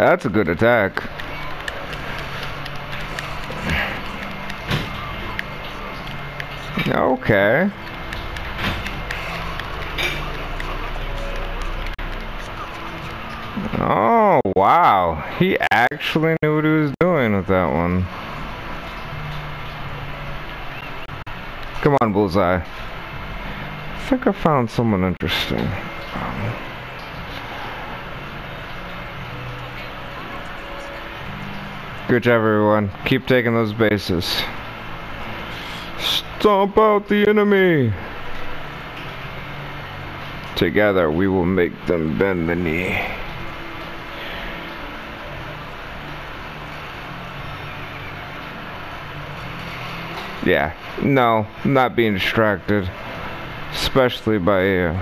That's a good attack. Okay. Oh, wow. He actually knew what he was doing with that one. Come on, Bullseye. I think I found someone interesting. Um, good job, everyone. Keep taking those bases. Stomp out the enemy! Together, we will make them bend the knee. Yeah, no, not being distracted. Especially by you.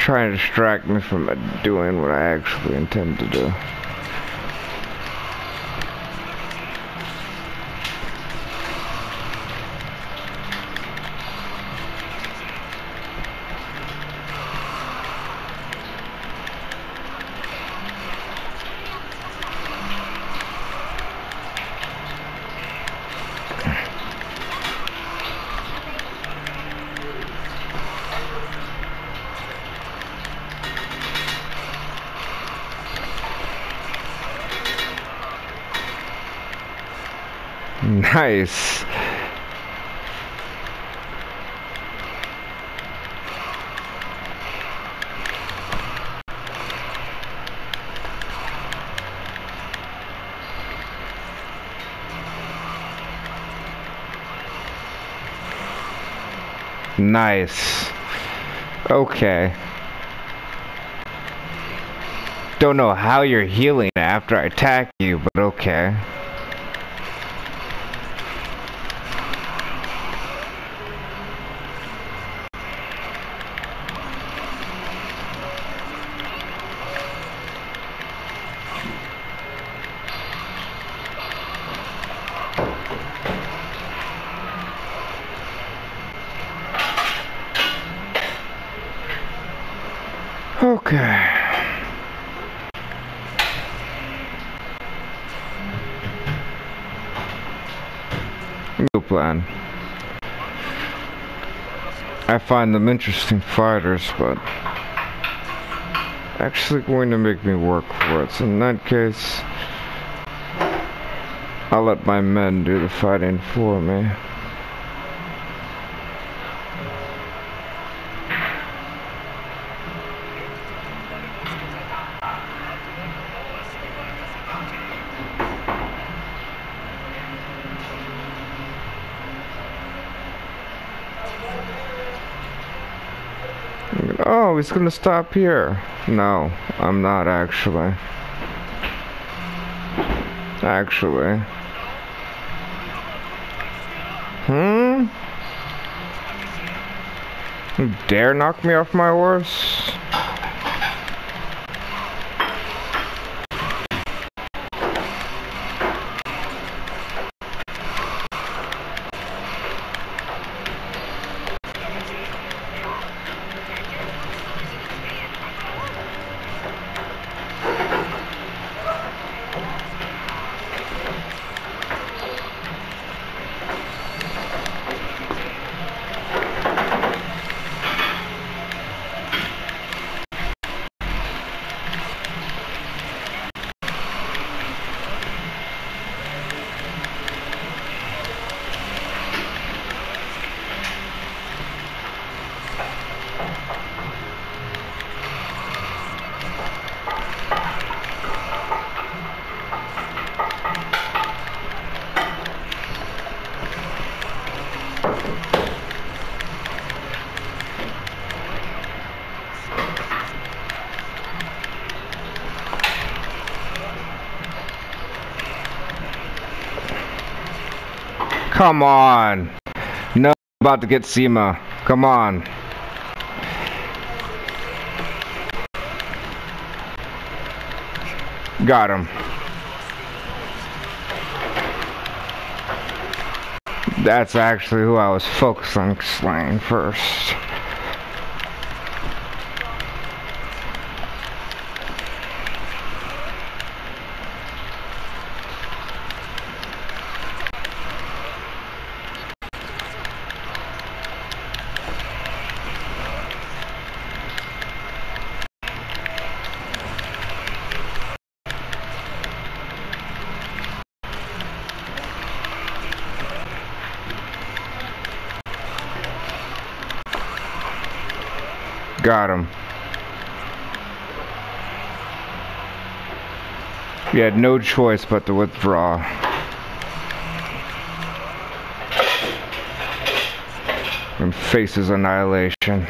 Trying to distract me from doing what I actually intend to do. Nice. Nice. Okay. Don't know how you're healing after I attack you, but okay. New plan. I find them interesting fighters, but actually going to make me work for it. So in that case, I'll let my men do the fighting for me. Oh, he's gonna stop here. No, I'm not actually. Actually. Hmm? You dare knock me off my horse? Come on. No, about to get SEMA. Come on. Got him. That's actually who I was focused on slaying first. Got him. We had no choice but to withdraw. And faces annihilation.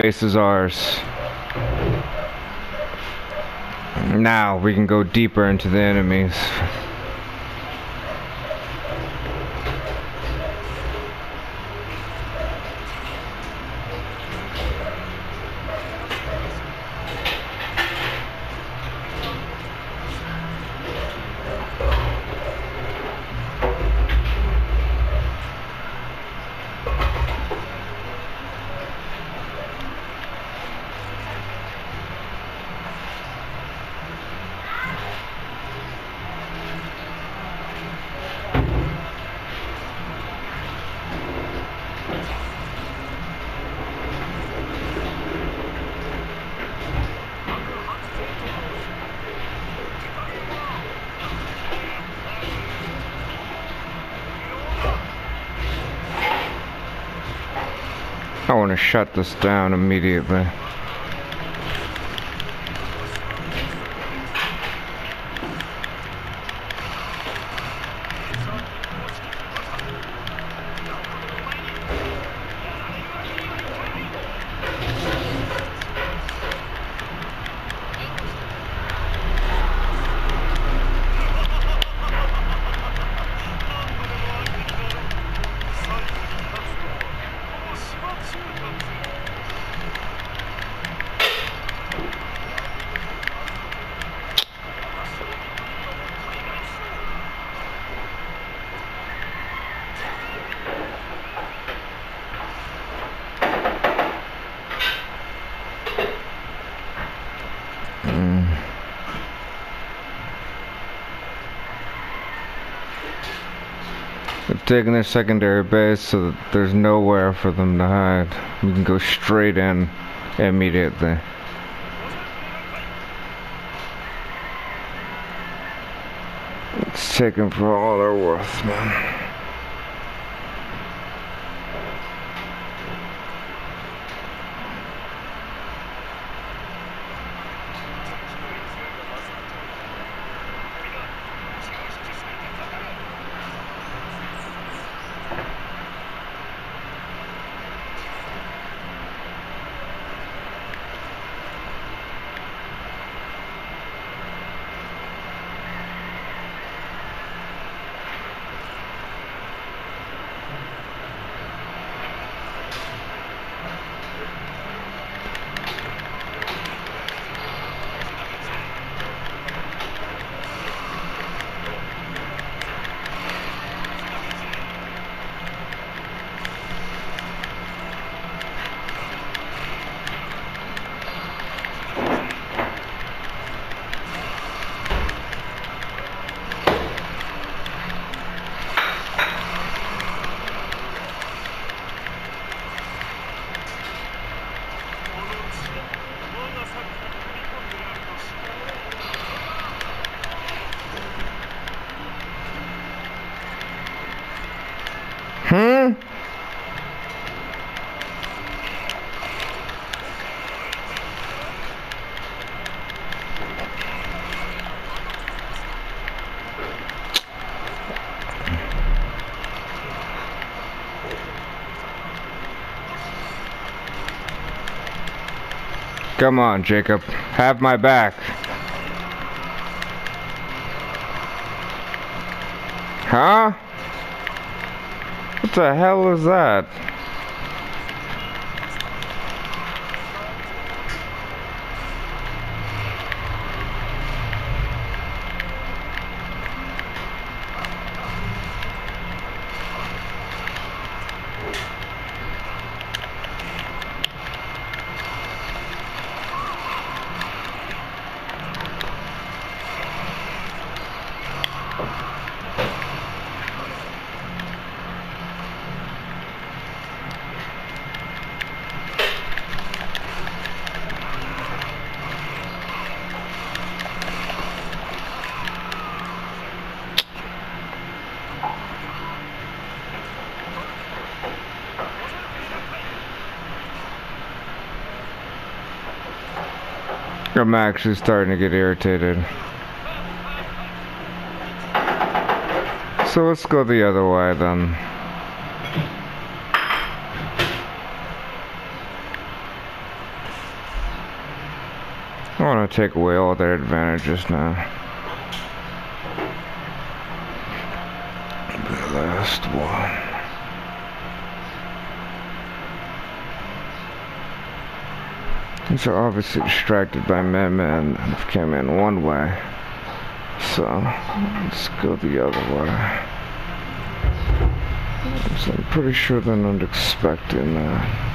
Base is ours. Now we can go deeper into the enemies. I want to shut this down immediately. They've their secondary base so that there's nowhere for them to hide. We can go straight in immediately. Let's take them for all they're worth, man. Hmm? Come on, Jacob. Have my back. Huh? What the hell is that? I'm actually starting to get irritated. So let's go the other way then. I want to take away all their advantages now. The last one. These are obviously distracted by men and came in one way. So, let's go the other way. So I'm pretty sure they're not expecting that.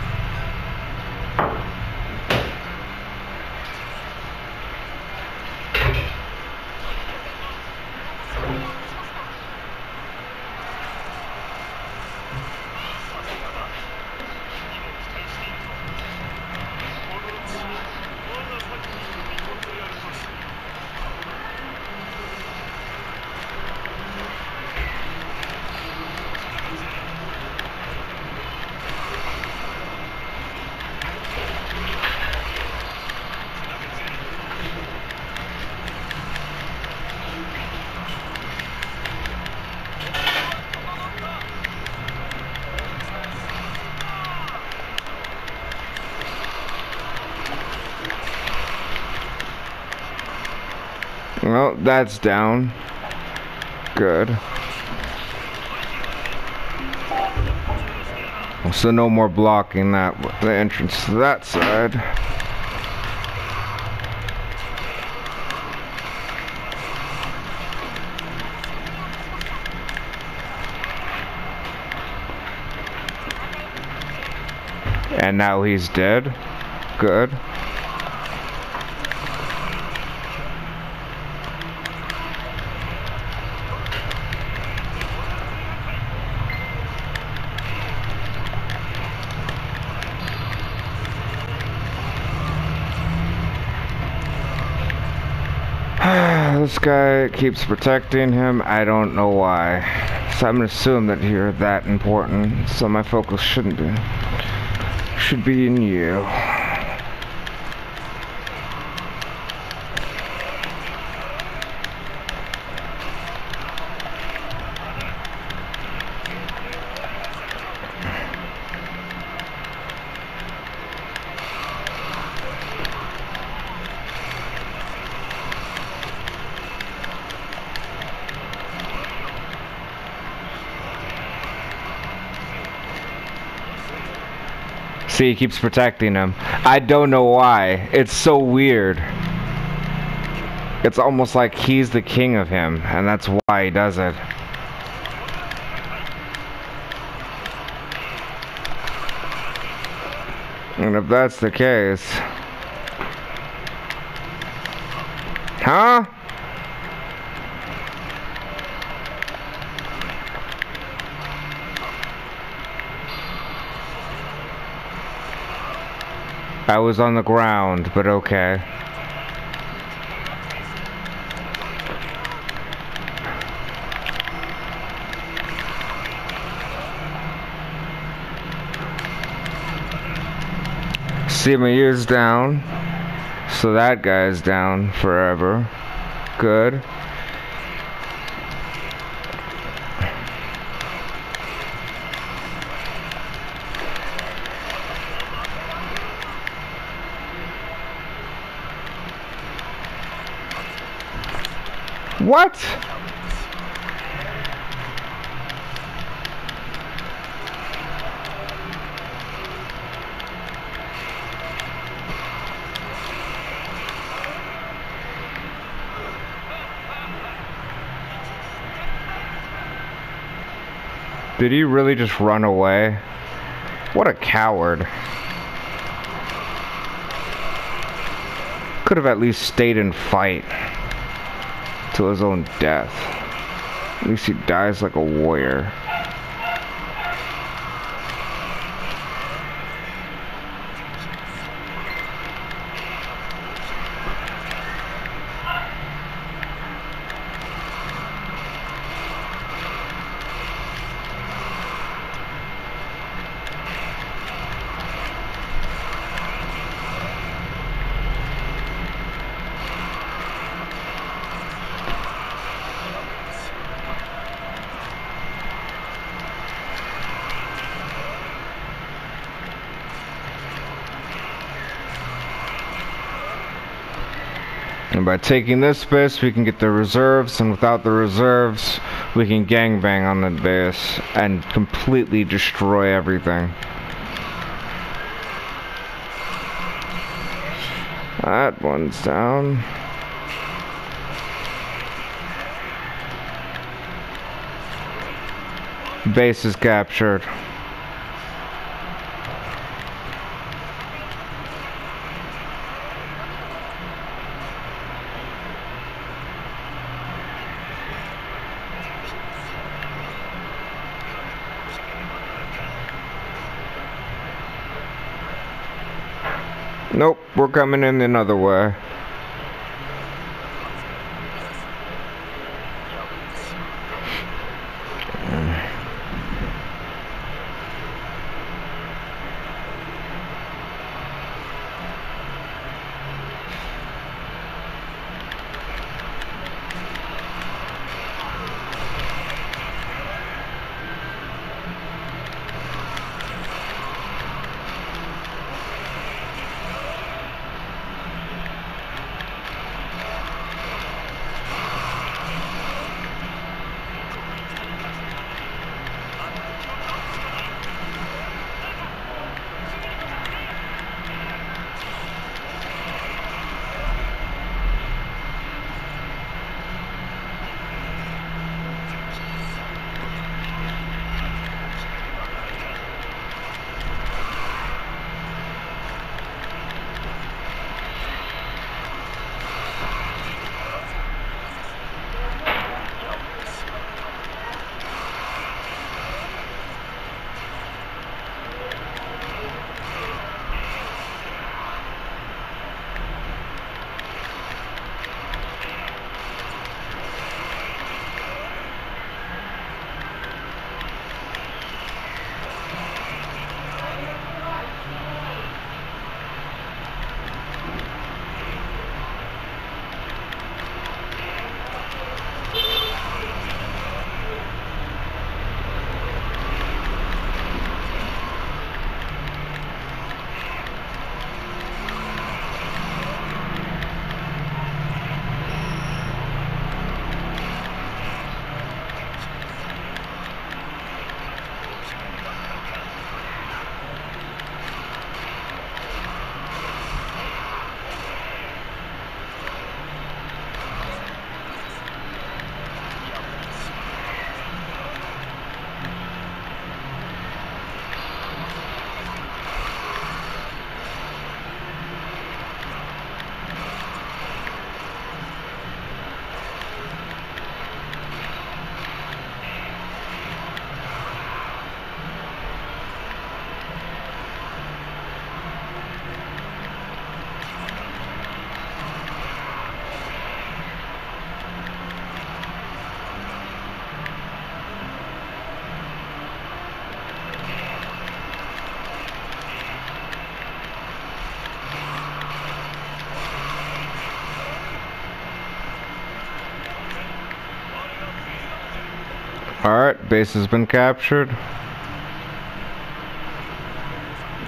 Well, that's down. Good. So no more blocking that the entrance to that side. And now he's dead. Good. this guy keeps protecting him. I don't know why. So I'm gonna assume that you're that important. So my focus shouldn't be. Should be in you. See, he keeps protecting him. I don't know why. It's so weird. It's almost like he's the king of him, and that's why he does it. And if that's the case... Huh? I was on the ground, but okay. See my ears down. So that guy's down forever. Good. What? Did he really just run away? What a coward. Could have at least stayed and fight to his own death. At least he dies like a warrior. By taking this base, we can get the reserves, and without the reserves, we can gangbang on the base and completely destroy everything. That one's down. Base is captured. Nope, we're coming in another way. Base has been captured.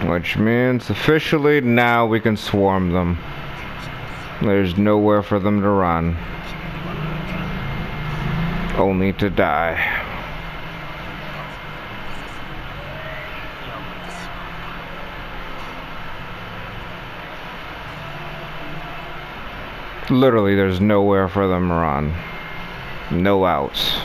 Which means officially now we can swarm them. There's nowhere for them to run. Only to die. Literally, there's nowhere for them to run. No outs.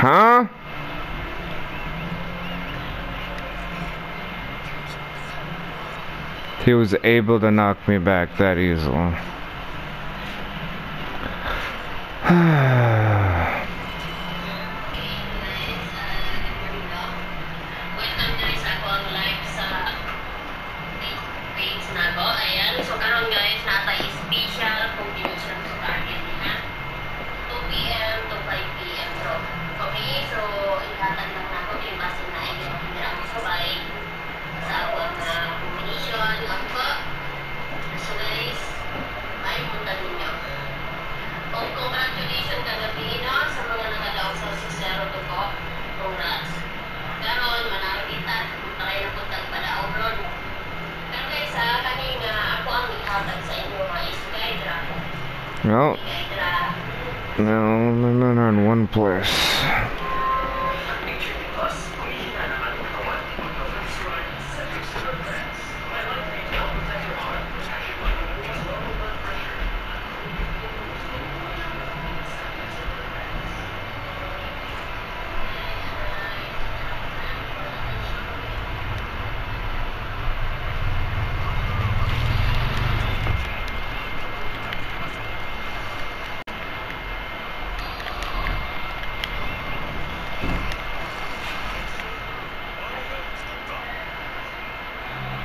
Huh? He was able to knock me back that easily.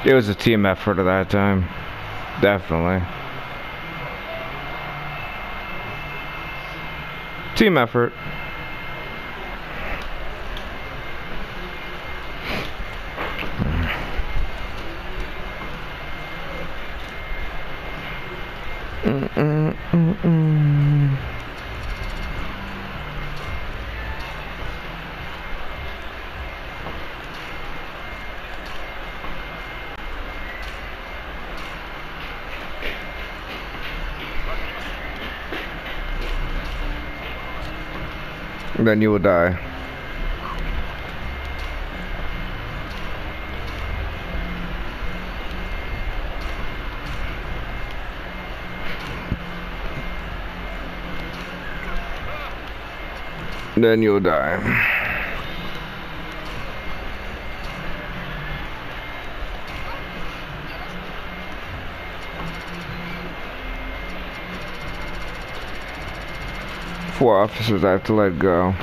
It was a team effort at that time. Definitely. Team effort. Then you will die. Then you'll die. Four officers I have to let go.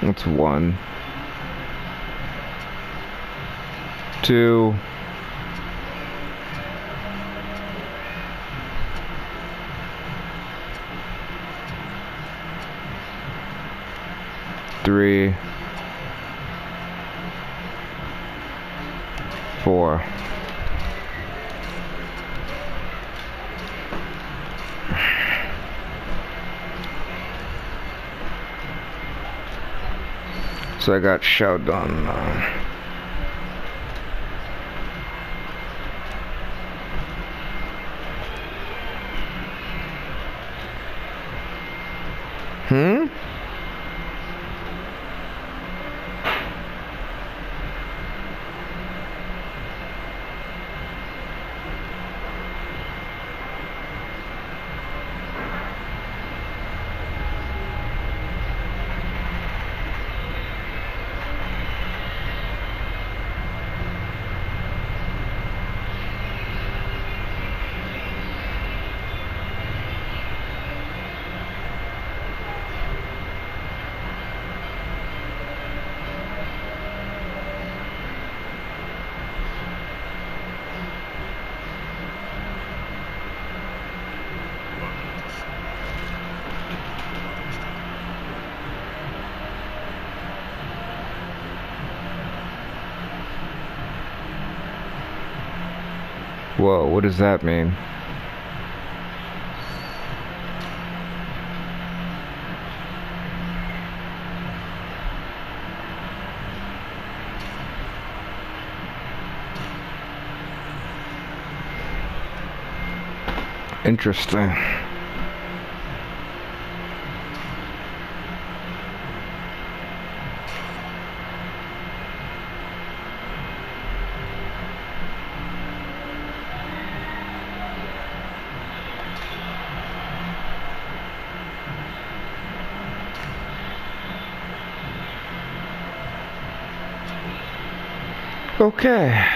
That's one. Two. Three. Four. So I got shoved on. Uh, what does that mean? Interesting. Okay.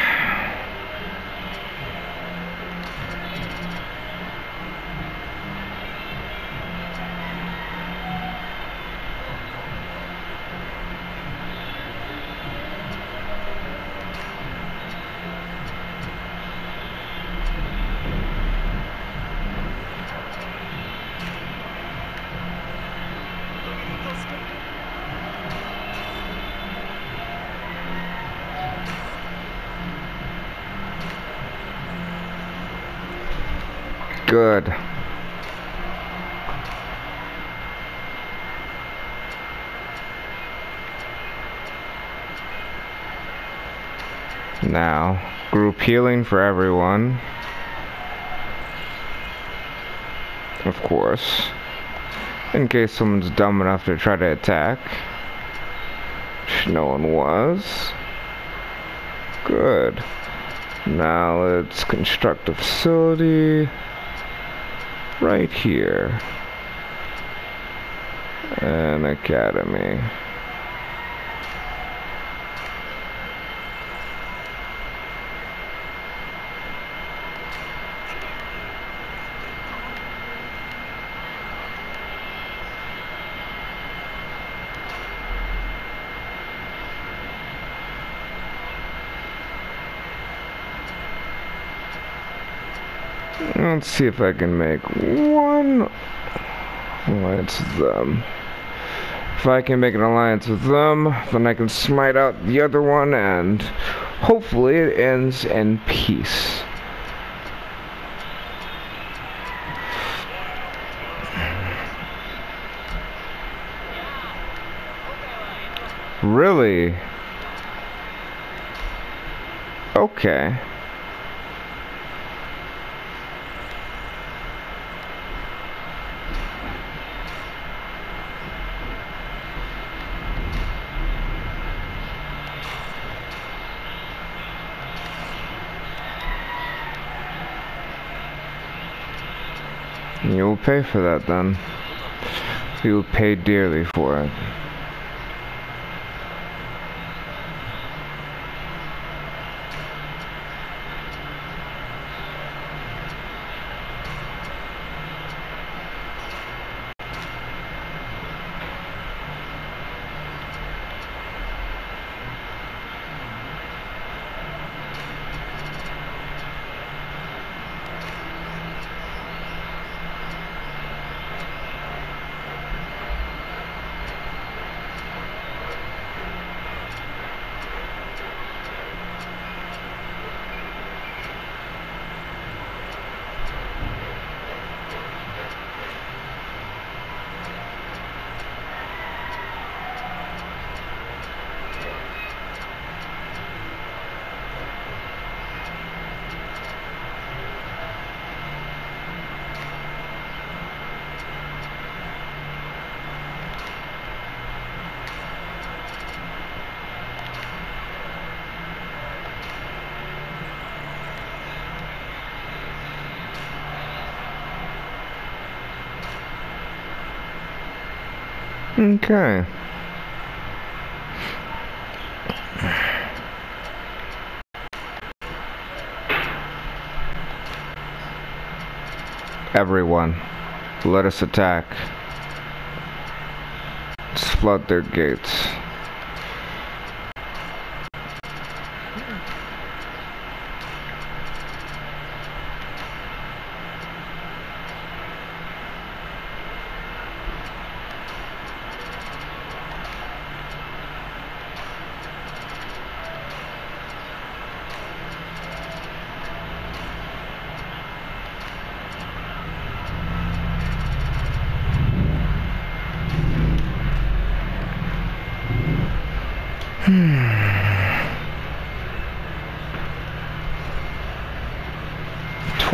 Group healing for everyone. Of course. In case someone's dumb enough to try to attack. Which no one was. Good. Now let's construct a facility right here. An academy. Let's see if I can make one alliance with them. If I can make an alliance with them, then I can smite out the other one and hopefully it ends in peace. Really? Okay. You'll pay for that then. You'll pay dearly for it. Okay. Everyone, let us attack. Let's flood their gates.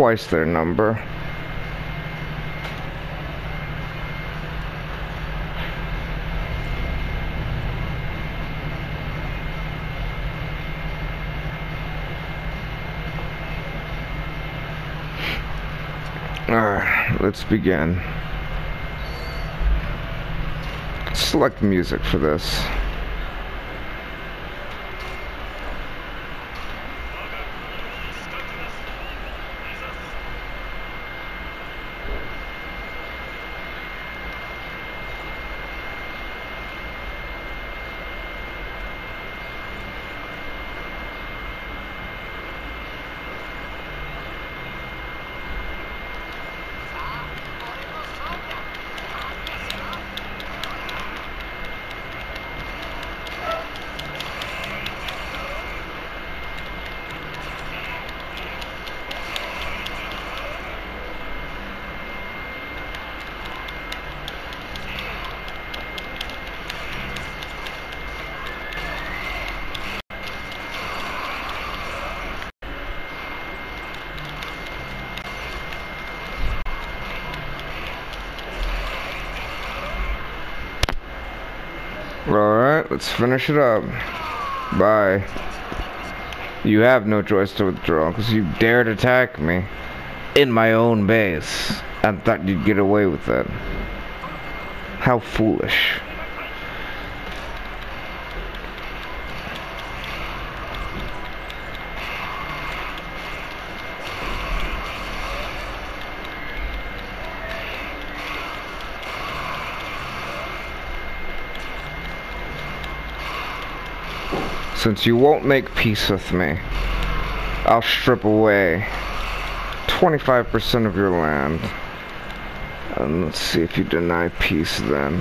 Twice their number. Alright, let's begin. Select music for this. Let's finish it up. Bye. You have no choice to withdraw because you dared attack me in my own base and thought you'd get away with it. How foolish. Since you won't make peace with me, I'll strip away 25% of your land. And let's see if you deny peace then.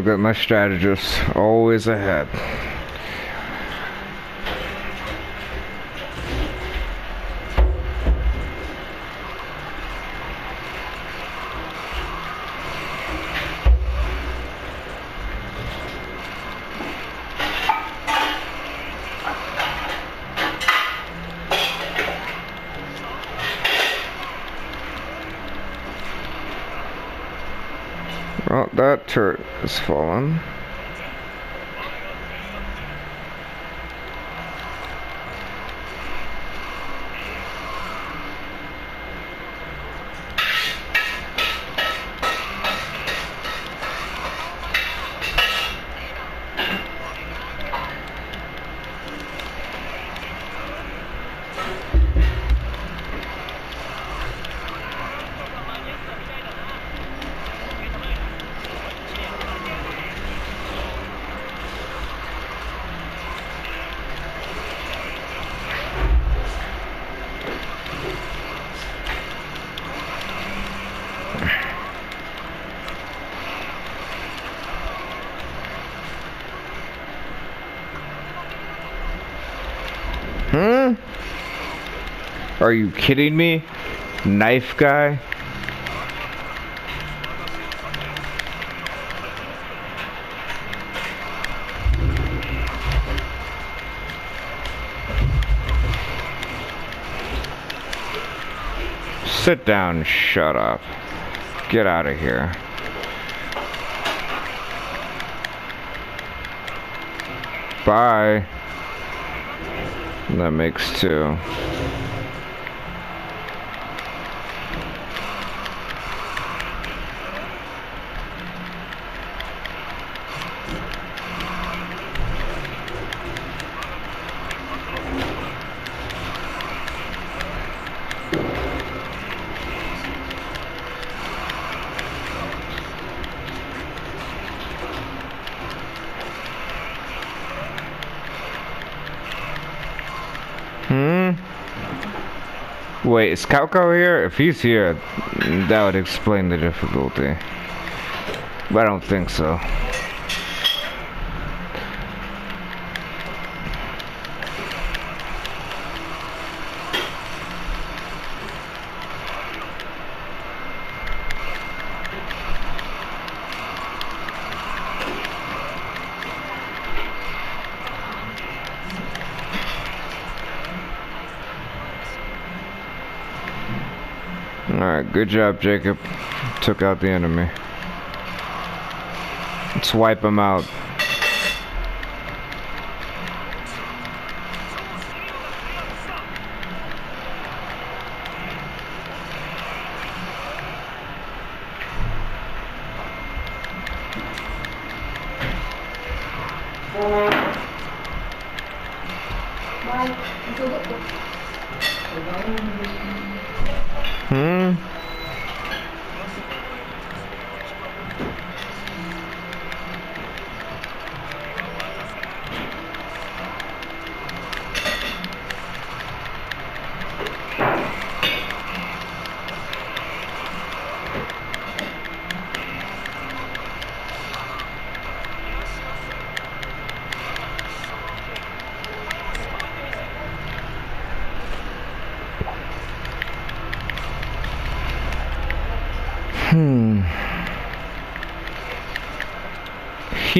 Look at my strategist, always ahead. Kidding me? Knife guy? Sit down, shut up. Get out of here. Bye. That makes two. Is Calco here? If he's here, that would explain the difficulty. But I don't think so. Alright, good job, Jacob. Took out the enemy. Let's wipe him out.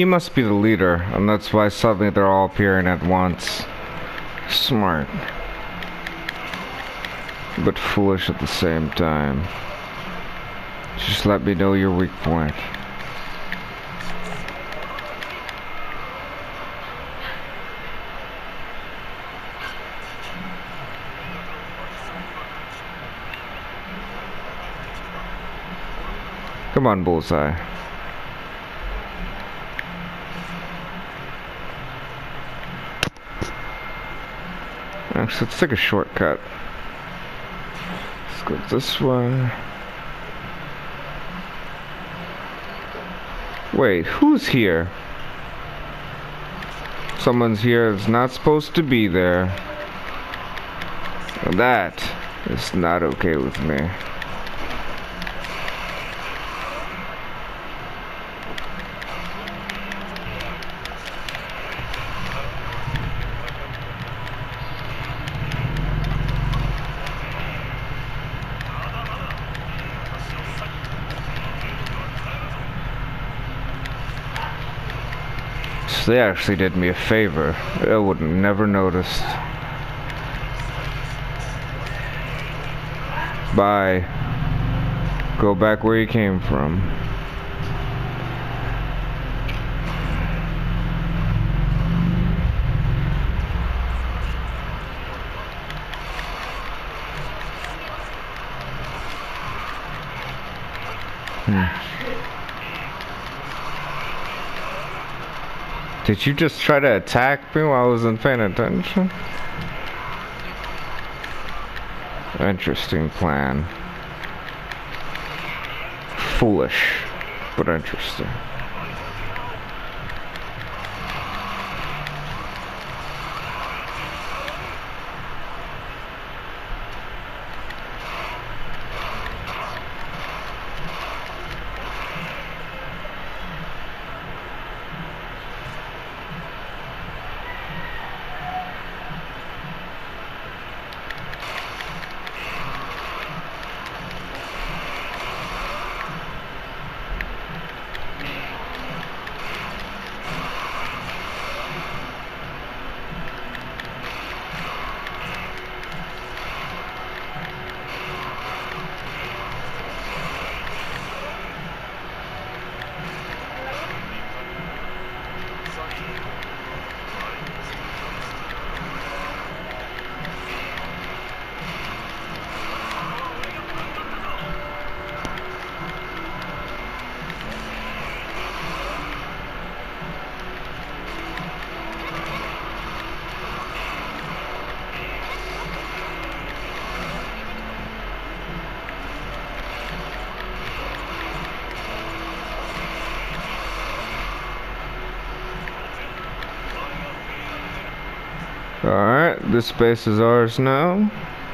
He must be the leader, and that's why suddenly they're all appearing at once. Smart. But foolish at the same time. Just let me know your weak point. Come on, Bullseye. Actually, let's take a shortcut. Let's go this way. Wait, who's here? Someone's here that's not supposed to be there. That is not okay with me. They actually did me a favor. I would never noticed. Bye. Go back where you came from. Hmm. Did you just try to attack me while I wasn't paying attention? Interesting plan. Foolish, but interesting. Alright, this space is ours now.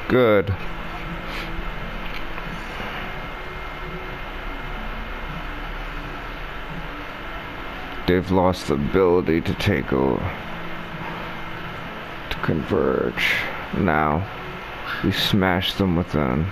Good. They've lost the ability to take over. To converge. Now, we smash them within.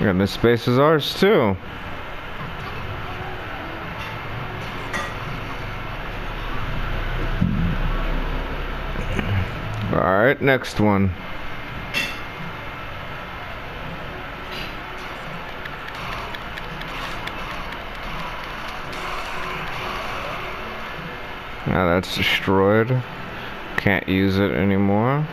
And this space is ours too. Alright, next one. Now that's destroyed. Can't use it anymore.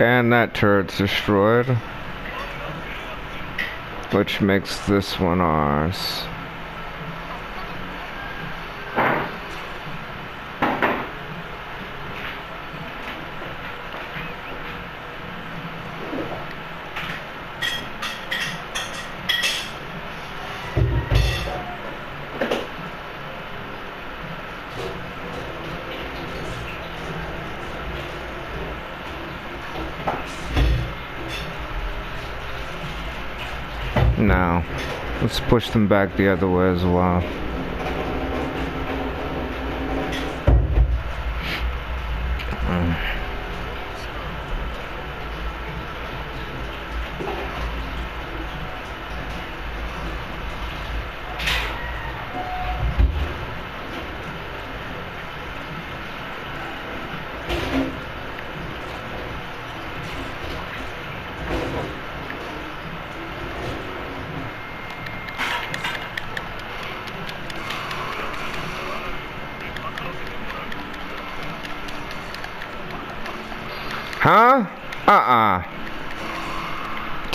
And that turret's destroyed. Which makes this one ours. No. Let's push them back the other way as well. Huh? Uh-uh.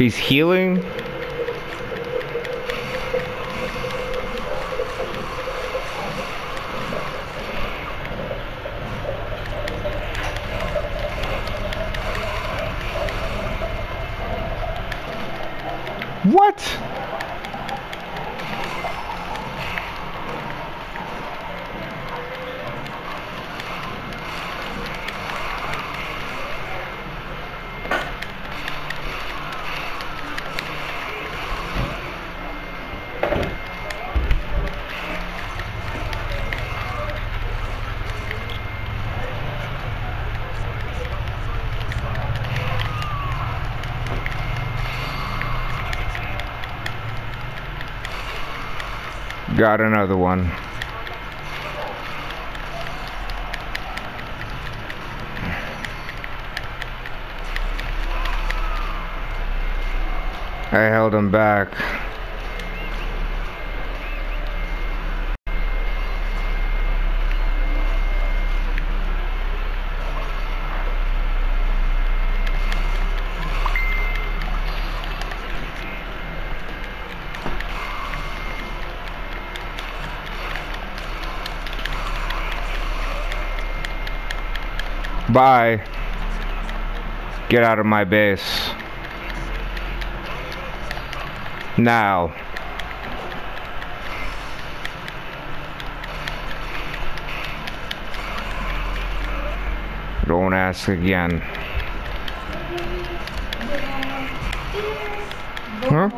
He's healing? Got another one. I held him back. Bye. Get out of my base. Now. Don't ask again. Huh?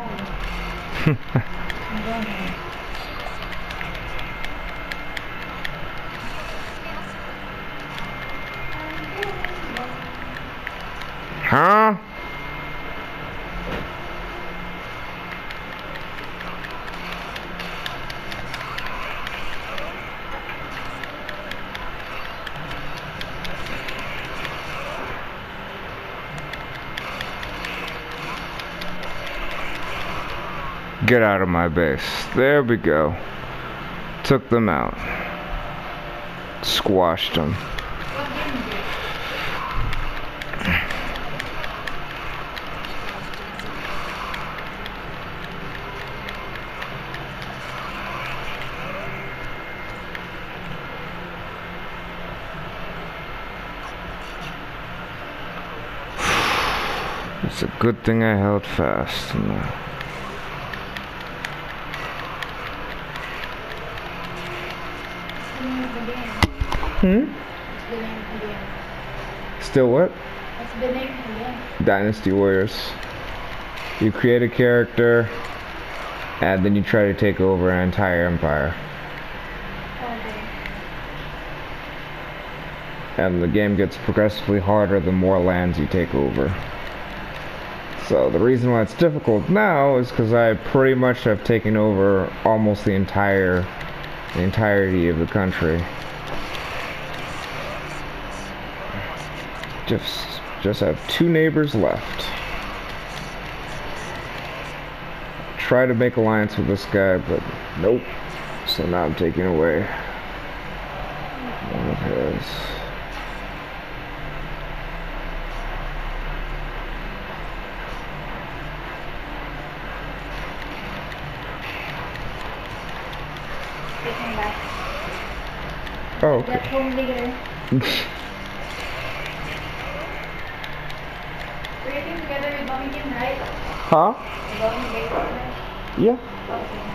Huh? Get out of my base. There we go. Took them out. squashed it? It's a good thing I held fast. and, uh, What's the name of the game? Hmm? What's the name of the game? Still what? What's the name of the game? Dynasty Warriors. You create a character, and then you try to take over an entire empire. Okay. And the game gets progressively harder the more lands you take over. So the reason why it's difficult now is because I pretty much have taken over almost the entire, the entirety of the country. Just, just have two neighbors left. Try to make alliance with this guy, but nope. So now I'm taking away one of his. Take me back. Oh, okay. Get home later. We're eating together with Mommy Kim, right? Huh? With Mommy Kim, right? Yeah. Okay.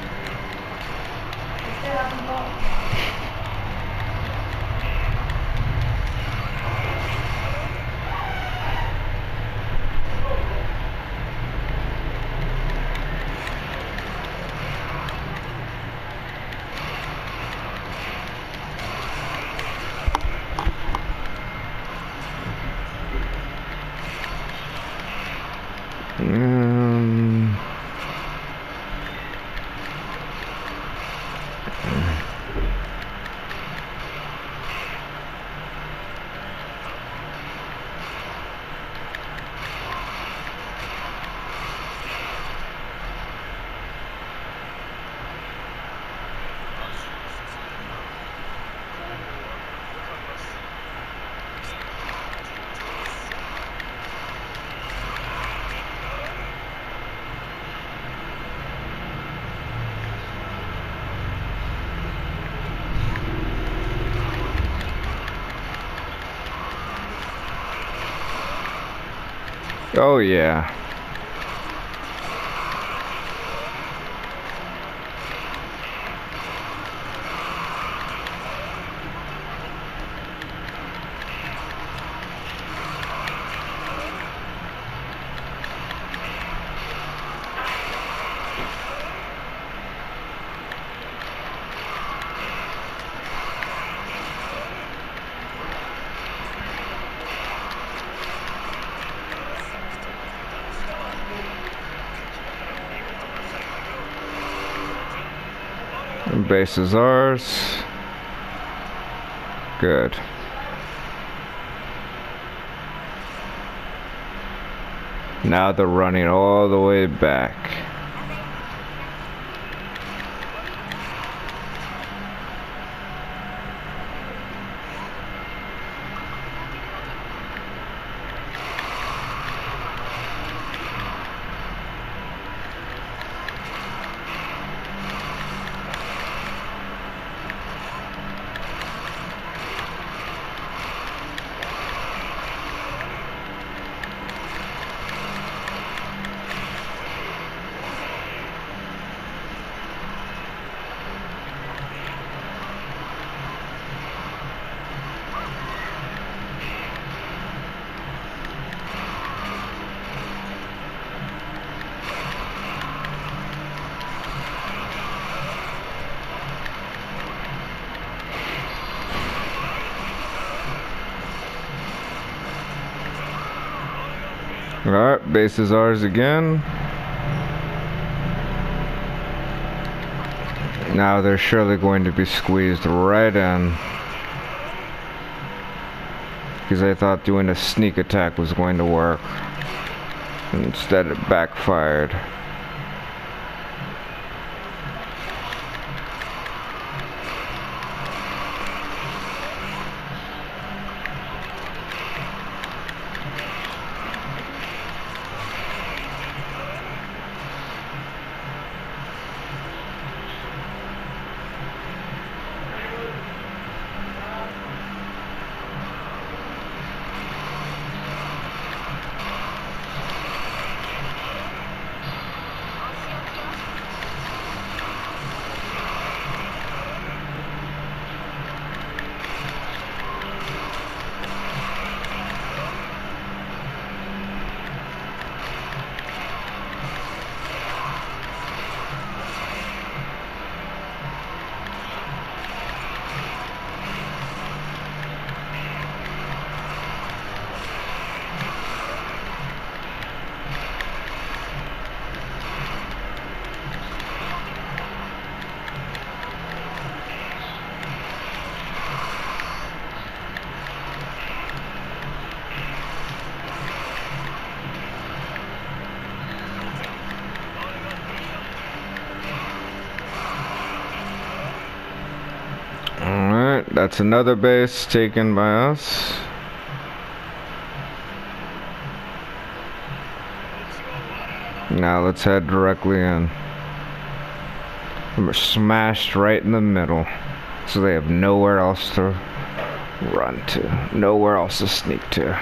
Oh yeah. Base is ours. Good. Now they're running all the way back. Alright, base is ours again. Now they're surely going to be squeezed right in. Because I thought doing a sneak attack was going to work. Instead it backfired. That's another base taken by us. Now let's head directly in. We're smashed right in the middle. So they have nowhere else to run to. Nowhere else to sneak to.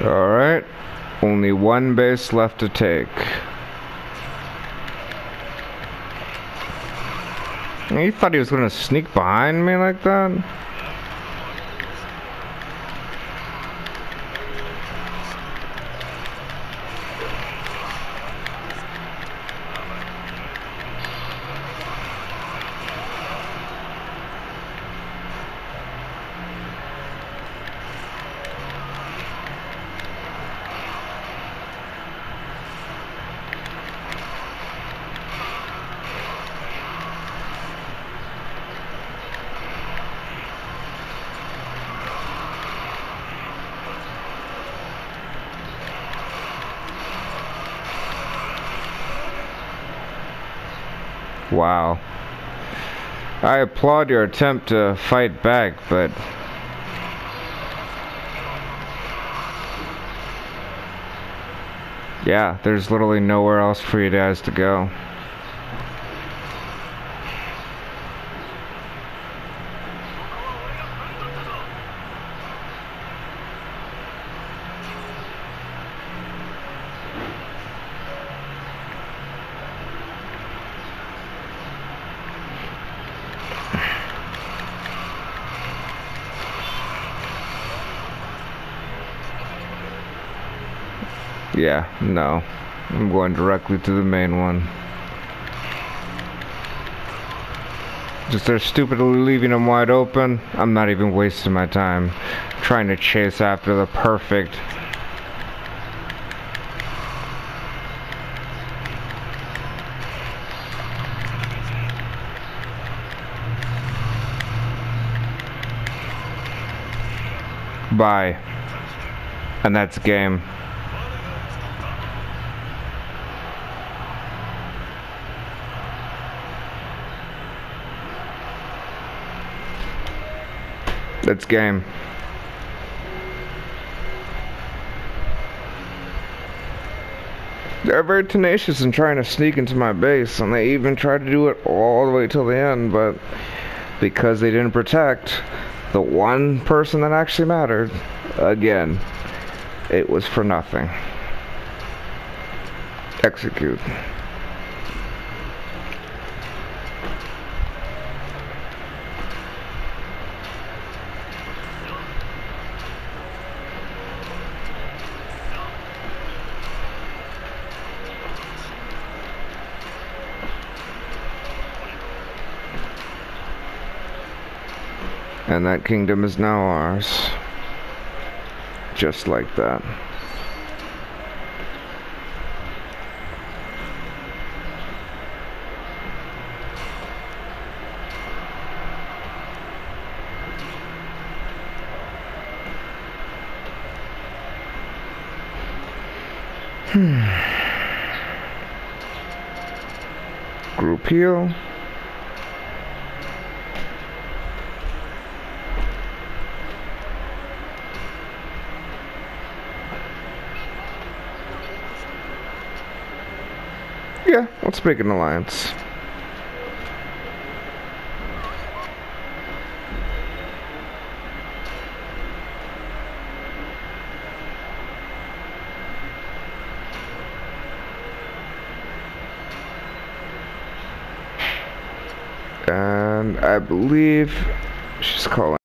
Alright. Only one base left to take. He thought he was gonna sneak behind me like that? Wow. I applaud your attempt to fight back, but... Yeah, there's literally nowhere else for you guys to go. Yeah, no. I'm going directly to the main one. Just they're stupidly leaving them wide open. I'm not even wasting my time trying to chase after the perfect Bye. And that's game. That's game. They're very tenacious in trying to sneak into my base, and they even tried to do it all the way till the end, but because they didn't protect the one person that actually mattered, again, it was for nothing. Execute. And that kingdom is now ours. Just like that. Hmm. Group heal. Yeah, let's make an alliance. And I believe she's calling.